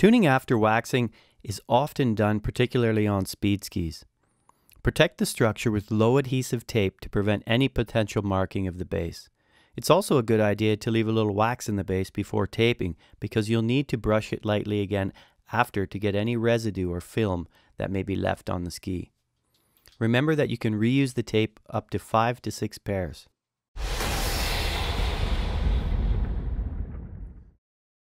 Tuning after waxing is often done particularly on speed skis. Protect the structure with low adhesive tape to prevent any potential marking of the base. It's also a good idea to leave a little wax in the base before taping because you'll need to brush it lightly again after to get any residue or film that may be left on the ski. Remember that you can reuse the tape up to 5 to 6 pairs.